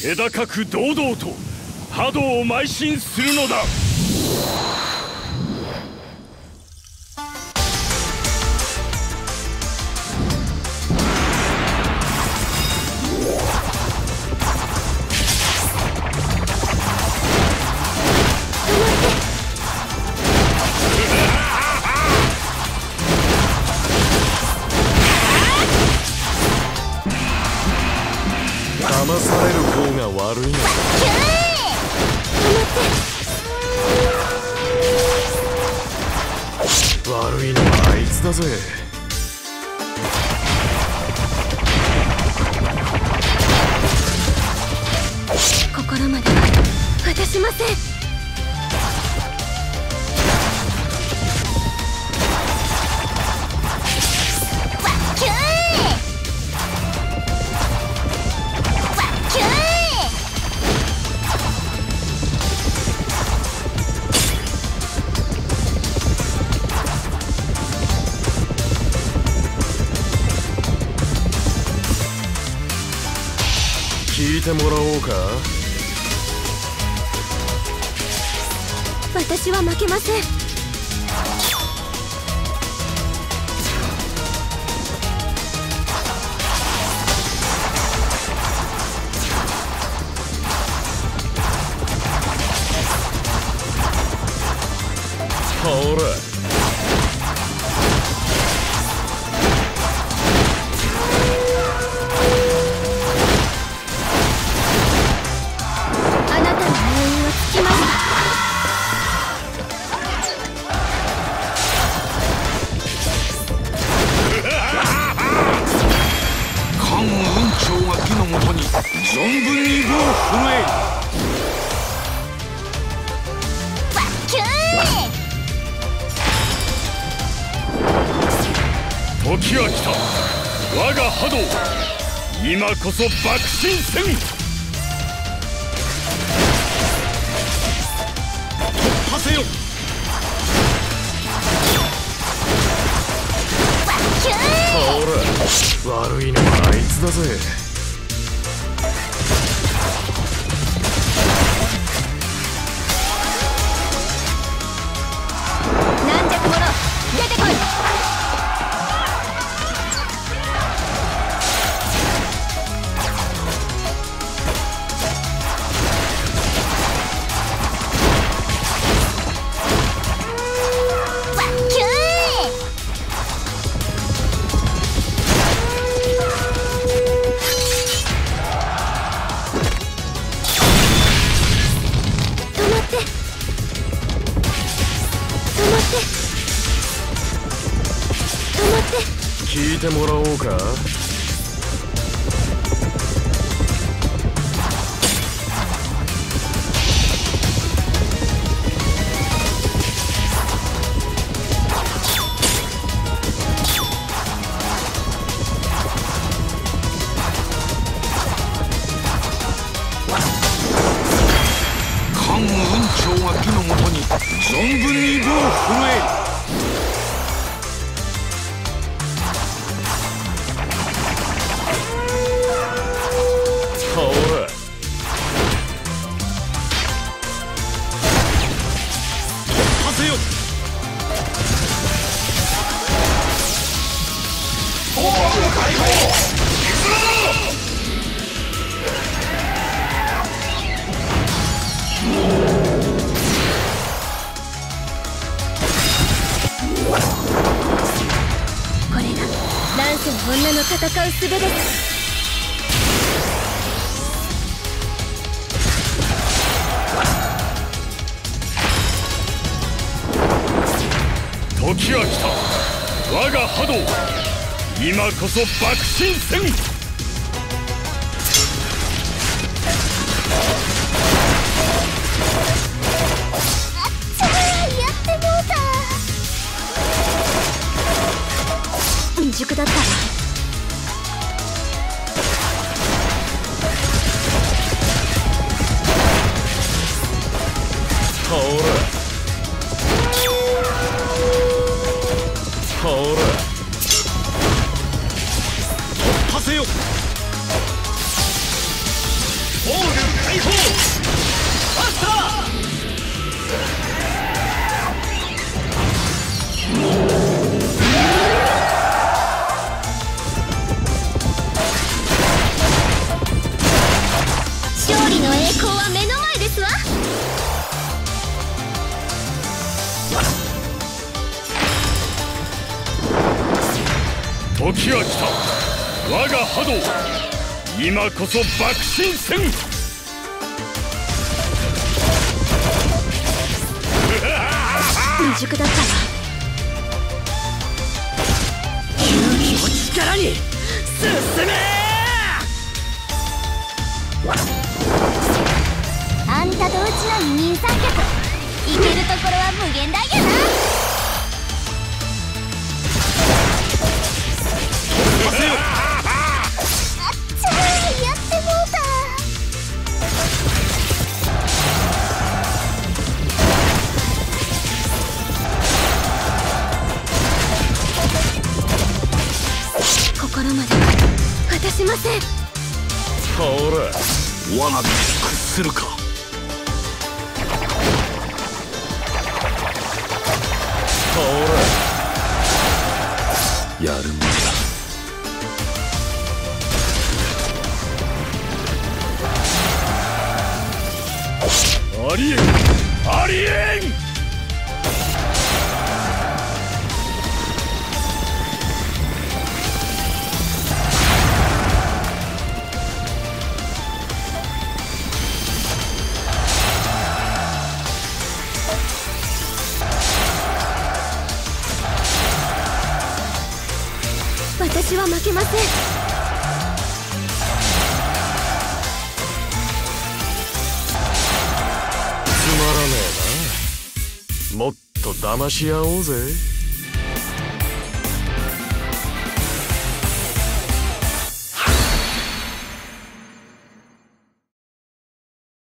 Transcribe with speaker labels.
Speaker 1: 気高く堂々と波動を邁進するのだ。
Speaker 2: 騙される悪いな悪いのはあいつだぜ。
Speaker 3: 心までは渡しません。
Speaker 2: いてもらおうか。
Speaker 3: 私は負けません。
Speaker 1: 存分に武を震え
Speaker 3: キュー
Speaker 1: 時は来た。我が波動今こそ爆心戦突破せよ。
Speaker 3: キュー
Speaker 2: ほら悪いのはあいつだぜ。聞いてもらおうか。
Speaker 1: 関雲長が木のもとに存分に武を震え。突破せよ
Speaker 3: これが乱世の女の戦う術です。
Speaker 1: 時は来た。我が波動今こそ爆心戦
Speaker 3: さあやってもうた。未熟だった。わ
Speaker 1: は来た。我が波動今こそ爆心戦。
Speaker 3: 未熟だったわ
Speaker 4: 勇気を力に進め！
Speaker 3: あんたとうちの二人三脚。行けるところは無限大せん。
Speaker 2: ほら
Speaker 1: 罠に屈するか。
Speaker 2: ほ
Speaker 1: やるもんだ。ありえん。ありえん
Speaker 3: 私は負けません。
Speaker 2: つまらねえな。もっと騙し合おうぜ。